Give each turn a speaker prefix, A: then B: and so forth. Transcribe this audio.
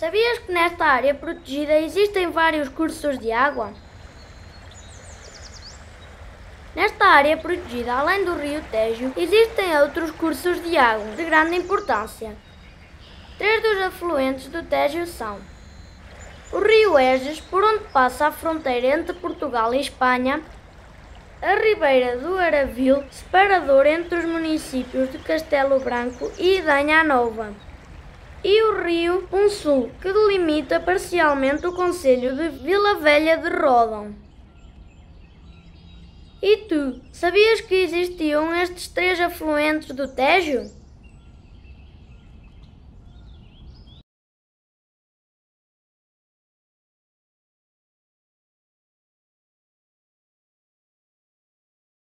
A: Sabias que nesta área protegida existem vários cursos de água? Nesta área protegida, além do rio Tejo, existem outros cursos de água de grande importância. Três dos afluentes do Tejo são o rio Eges, por onde passa a fronteira entre Portugal e Espanha, a Ribeira do Aravil, separador entre os municípios de Castelo Branco e Danha Nova, e o rio Punsul, que delimita parcialmente o concelho de Vila Velha de Rodão. E tu, sabias que existiam estes três afluentes do Tejo?